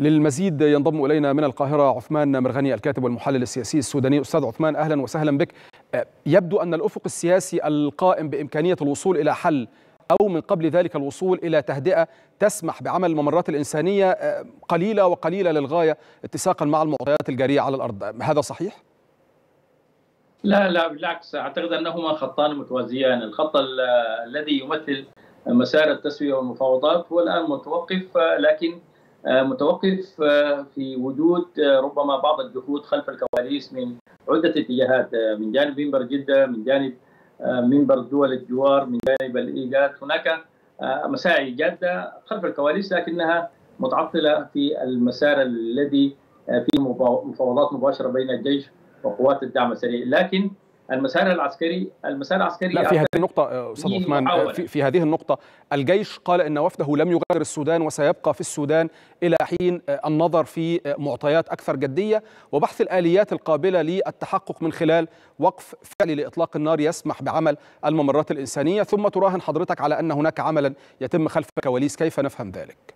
للمزيد ينضم إلينا من القاهرة عثمان مرغني الكاتب والمحلل السياسي السوداني. أستاذ عثمان أهلا وسهلا بك. يبدو أن الأفق السياسي القائم بإمكانية الوصول إلى حل أو من قبل ذلك الوصول إلى تهدئة تسمح بعمل الممرات الإنسانية قليلة وقليلة للغاية اتساقا مع المعطيات الجارية على الأرض. هذا صحيح؟ لا لا بالعكس. أعتقد أنهما خطان متوازيان. الخط الذي يمثل مسار التسوية والمفاوضات هو الآن متوقف لكن متوقف في وجود ربما بعض الجهود خلف الكواليس من عدة اتجاهات من جانب منبر جدة من جانب منبر دول الجوار من جانب الإيجاد. هناك مساعي جادة خلف الكواليس لكنها متعطلة في المسار الذي فيه مفاوضات مباشرة بين الجيش وقوات الدعم السريع. لكن المسار العسكري المسار العسكري لا في هذه النقطة أستاذ عثمان في, في هذه النقطة الجيش قال أن وفده لم يغادر السودان وسيبقى في السودان إلى حين النظر في معطيات أكثر جدية وبحث الآليات القابلة للتحقق من خلال وقف فعلي لإطلاق النار يسمح بعمل الممرات الإنسانية. ثم تراهن حضرتك على أن هناك عملا يتم خلف الكواليس كيف نفهم ذلك؟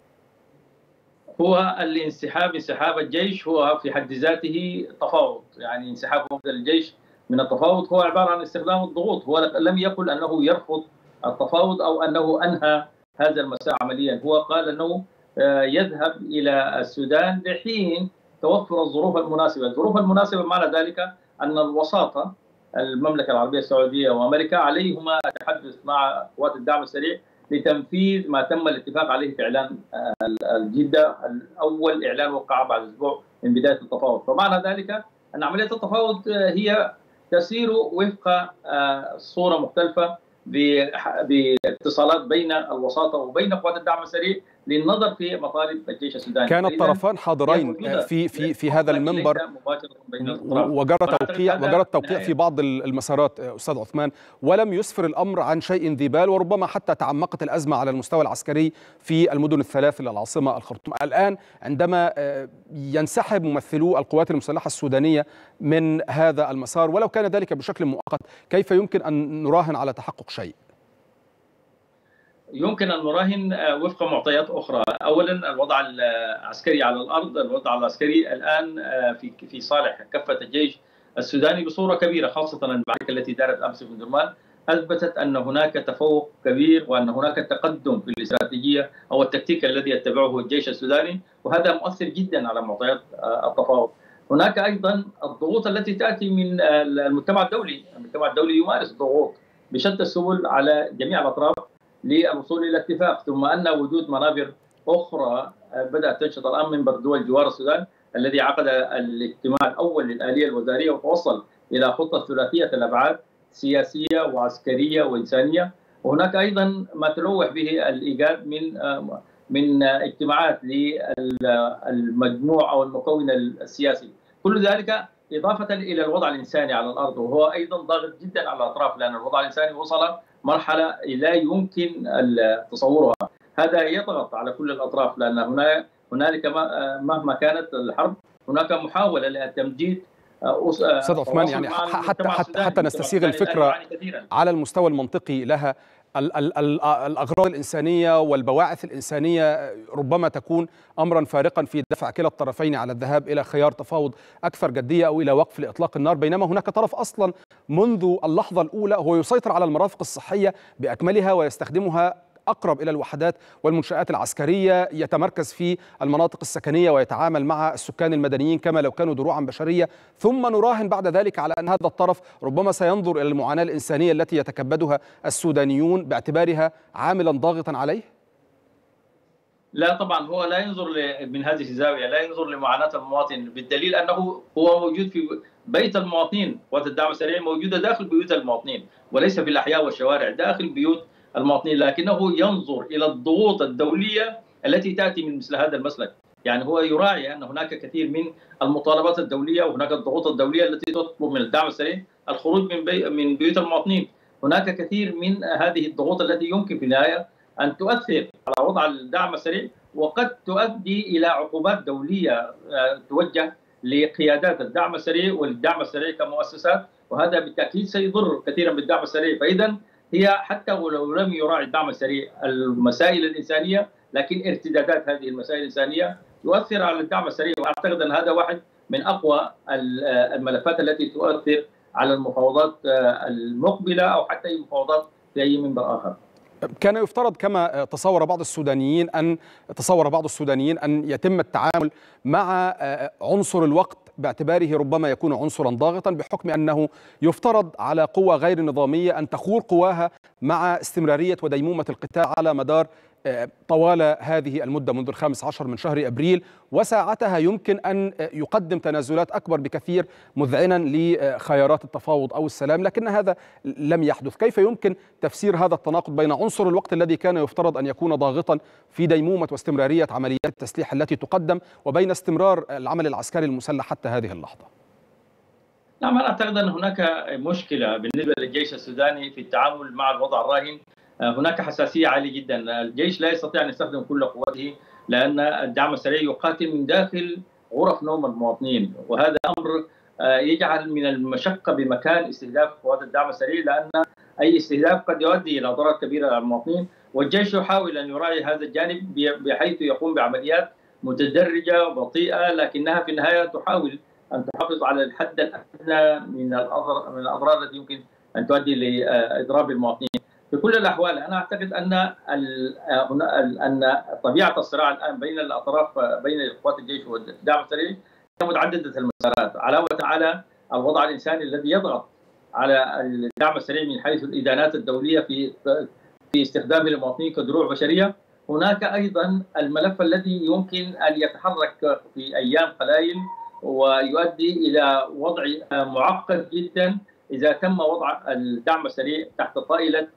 هو الانسحاب انسحاب الجيش هو في حد ذاته تفاوض. يعني انسحاب الجيش من التفاوض هو عبارة عن استخدام الضغوط هو لم يقل أنه يرفض التفاوض أو أنه أنهى هذا المسار عمليا. هو قال أنه يذهب إلى السودان لحين توفر الظروف المناسبة. الظروف المناسبة معنى ذلك أن الوساطة المملكة العربية السعودية وأمريكا عليهما التحدث مع قوات الدعم السريع لتنفيذ ما تم الاتفاق عليه في إعلان الجدة الأول إعلان وقع بعد أسبوع من بداية التفاوض. فمعنى ذلك أن عملية التفاوض هي تسير وفق صورة مختلفة باتصالات بين الوساطة وبين قوات الدعم السريع. للنظر في مطالب الجيش السوداني. كان الطرفان حاضرين في في في هذا المنبر وجرى توقيع وجرى التوقيع في بعض المسارات أستاذ عثمان. ولم يسفر الأمر عن شيء ذي بال وربما حتى تعمقت الأزمة على المستوى العسكري في المدن الثلاث العاصمه الخرطوم. الآن عندما ينسحب ممثلو القوات المسلحة السودانية من هذا المسار ولو كان ذلك بشكل مؤقت كيف يمكن أن نراهن على تحقق شيء؟ يمكن أن نراهن وفق معطيات أخرى، اولا الوضع العسكري على الأرض، الوضع العسكري الآن في في صالح كافه الجيش السوداني بصورة كبيرة خاصة المعركة التي دارت أمس في درمان أثبتت أن هناك تفوق كبير وأن هناك تقدم في الاستراتيجية أو التكتيك الذي يتبعه الجيش السوداني وهذا مؤثر جدا على معطيات التفاوض. هناك أيضا الضغوط التي تأتي من المجتمع الدولي، المجتمع الدولي يمارس ضغوط بشتى السبل على جميع الأطراف. للوصول إلى اتفاق. ثم أن وجود منابر أخرى بدأت تنشط الآن من دول جوار السودان الذي عقد الاجتماع الأول للآلية الوزارية وتوصل إلى خطة ثلاثية الأبعاد سياسية وعسكرية وإنسانية. وهناك أيضا ما تلوح به الايجاد من من اجتماعات للمجموع أو المكون السياسي. كل ذلك إضافة إلى الوضع الإنساني على الأرض وهو أيضا ضاغط جدا على الأطراف لأن الوضع الإنساني وصل مرحلة لا يمكن تصورها. هذا يضغط على كل الأطراف لأن هنا هنالك مهما كانت الحرب هناك محاولة لتمديد أستاذ عثمان يعني حتى حتى حتى نستسيغ الفكرة على المستوى المنطقي لها. الأغراض الإنسانية والبواعث الإنسانية ربما تكون امرا فارقا في دفع كلا الطرفين على الذهاب إلى خيار تفاوض أكثر جدية أو إلى وقف لإطلاق النار. بينما هناك طرف أصلا منذ اللحظة الأولى هو يسيطر على المرافق الصحية بأكملها ويستخدمها أقرب إلى الوحدات والمنشآت العسكرية يتمركز في المناطق السكنية ويتعامل مع السكان المدنيين كما لو كانوا دروعا بشرية. ثم نراهن بعد ذلك على أن هذا الطرف ربما سينظر إلى المعاناة الإنسانية التي يتكبدها السودانيون باعتبارها عاملا ضاغطا عليه؟ لا طبعا هو لا ينظر من هذه الزاوية لا ينظر لمعاناة المواطن. بالدليل أنه هو موجود في بيت المواطنين قوات الدعم السريع موجودة داخل بيوت المواطنين وليس في الأحياء والشوارع داخل بيوت المواطنين لكنه ينظر إلى الضغوط الدولية التي تأتي من مثل هذا المسلك. يعني هو يراعي أن هناك كثير من المطالبات الدولية وهناك الضغوط الدولية التي تطلب من الدعم السريع الخروج من بي من بيوت المواطنين. هناك كثير من هذه الضغوط التي يمكن في النهاية أن تؤثر على وضع الدعم السريع وقد تؤدي إلى عقوبات دولية توجه لقيادات الدعم السريع والدعم السريع كمؤسسات وهذا بالتأكيد سيضر كثيرا بالدعم السريع. فاذا هي حتى ولو لم يراعي الدعم السريع المسائل الإنسانية لكن ارتدادات هذه المسائل الإنسانية يؤثر على الدعم السريع وأعتقد أن هذا واحد من أقوى الملفات التي تؤثر على المفاوضات المقبلة أو حتى أي مفاوضات في أي منبر آخر. كان يفترض كما تصور بعض السودانيين أن تصور بعض السودانيين أن يتم التعامل مع عنصر الوقت باعتباره ربما يكون عنصرا ضاغطا بحكم أنه يفترض على قوى غير نظامية أن تخور قواها مع استمرارية وديمومة القتال على مدار طوال هذه المدة منذ الخامس عشر من شهر أبريل وساعتها يمكن أن يقدم تنازلات أكبر بكثير مذعنا لخيارات التفاوض أو السلام لكن هذا لم يحدث. كيف يمكن تفسير هذا التناقض بين عنصر الوقت الذي كان يفترض أن يكون ضاغطا في ديمومة واستمرارية عمليات التسليح التي تقدم وبين استمرار العمل العسكري المسلح حتى هذه اللحظة؟ نعم أنا أعتقد أن هناك مشكلة بالنسبة للجيش السوداني في التعامل مع الوضع الراهن هناك حساسية عالية جدا، الجيش لا يستطيع أن يستخدم كل قوته لأن الدعم السريع يقاتل من داخل غرف نوم المواطنين. وهذا أمر يجعل من المشقة بمكان استهداف قوات الدعم السريع لأن أي استهداف قد يؤدي إلى ضرر كبير على المواطنين. والجيش يحاول أن يراعي هذا الجانب بحيث يقوم بعمليات متدرجة بطيئه لكنها في النهاية تحاول أن تحافظ على الحد الأدنى من الأضرار التي يمكن أن تؤدي لاضراب المواطنين. في كل الأحوال أنا أعتقد أن أن طبيعة الصراع الآن بين الأطراف بين قوات الجيش والدعم السريع متعددة المسارات. علاوه على الوضع الإنساني الذي يضغط على الدعم السريع من حيث الإدانات الدولية في في استخدام المواطنين كدروع بشرية هناك أيضا الملف الذي يمكن أن يتحرك في أيام قلائل ويؤدي إلى وضع معقد جدا إذا تم وضع الدعم السريع تحت طائلة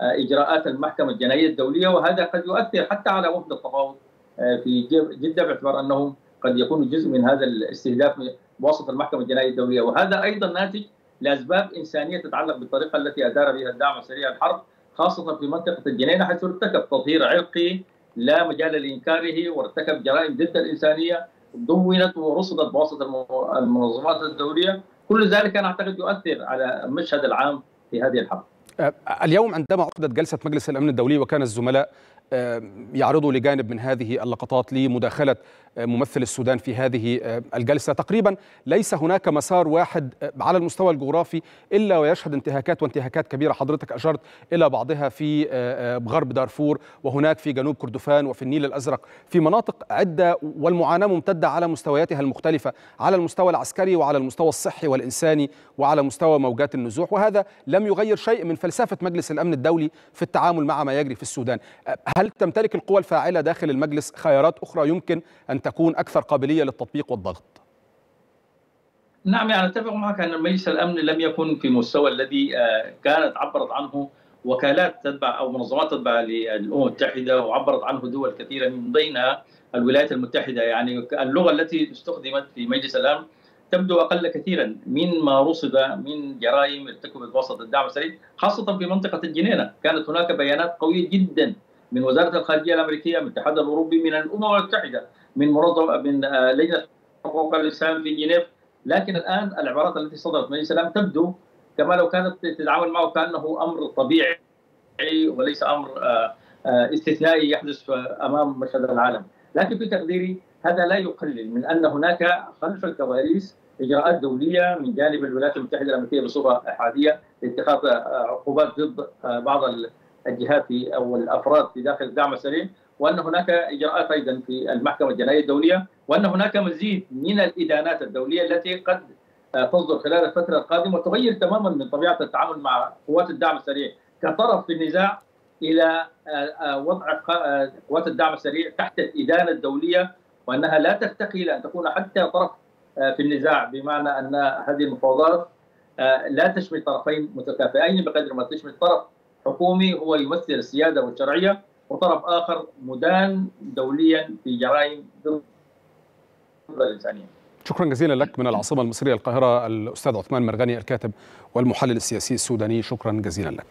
إجراءات المحكمة الجنائية الدولية وهذا قد يؤثر حتى على وفد التفاوض في جدة باعتبار أنهم قد يكونوا جزء من هذا الاستهداف بواسطه المحكمة الجنائية الدولية. وهذا أيضا ناتج لأسباب إنسانية تتعلق بالطريقة التي أدار بها الدعم السريع الحرب خاصة في منطقة الجنينه حيث ارتكب تطهير عرقي لا مجال لإنكاره وارتكب جرائم ضد الإنسانية دونت ورصدت بواسطة المنظمات الدولية. كل ذلك أنا أعتقد يؤثر على المشهد العام في هذه الحرب. اليوم عندما عقدت جلسة مجلس الأمن الدولي وكان الزملاء يعرضوا لجانب من هذه اللقطات لمداخلة ممثل السودان في هذه الجلسة. تقريبا ليس هناك مسار واحد على المستوى الجغرافي إلا ويشهد انتهاكات وانتهاكات كبيرة. حضرتك أشرت إلى بعضها في غرب دارفور وهناك في جنوب كردفان وفي النيل الأزرق. في مناطق عدة والمعاناة ممتدة على مستوياتها المختلفة على المستوى العسكري وعلى المستوى الصحي والإنساني وعلى مستوى موجات النزوح وهذا لم يغير شيء من فلسفة مجلس الأمن الدولي في التعامل مع ما يجري في السودان هل تمتلك القوى الفاعلة داخل المجلس خيارات أخرى يمكن أن تكون أكثر قابلية للتطبيق والضغط؟ نعم يعني أتفق معك أن مجلس الأمن لم يكن في المستوى الذي كانت عبرت عنه وكالات تتبع أو منظمات تتبع للأمم المتحدة وعبرت عنه دول كثيرة من بينها الولايات المتحدة يعني اللغة التي استخدمت في مجلس الأمن تبدو أقل كثيرا. من ما رصد من جرائم ارتكبت وسط الدعم السريع خاصة في منطقة الجنينه كانت هناك بيانات قوية جدا من وزارة الخارجية الأمريكية من الاتحاد الأوروبي من الأمم المتحدة من منظمه من لجنة حقوق الإنسان في جنيف. لكن الآن العبارات التي صدرت من السلام تبدو كما لو كانت تتعامل معه كأنه أمر طبيعي وليس أمر استثنائي يحدث أمام مشهد العالم. لكن في تقديري هذا لا يقلل من أن هناك خلف الكواليس إجراءات دولية من جانب الولايات المتحدة الأمريكية بصفة احاديه لاتخاذ عقوبات ضد بعض الجهات أو الأفراد في داخل الدعم السريع وأن هناك إجراءات أيضا في المحكمة الجنائية الدولية وأن هناك مزيد من الإدانات الدولية التي قد تصدر خلال الفترة القادمة وتغير تماما من طبيعة التعامل مع قوات الدعم السريع. كطرف في النزاع إلى وضع قوات الدعم السريع تحت الإدانة الدولية وأنها لا ترتقي إلى أن تكون حتى طرف في النزاع بمعنى أن هذه المفاوضات لا تشمل طرفين متكافئين بقدر ما تشمل طرف حكومي هو يمثل السيادة والشرعية وطرف آخر مدان دوليا في جرائم ضد الإنسانية. شكرا جزيلا لك من العاصمة المصرية القاهرة الأستاذ عثمان مرغني الكاتب والمحلل السياسي السوداني شكرا جزيلا لك.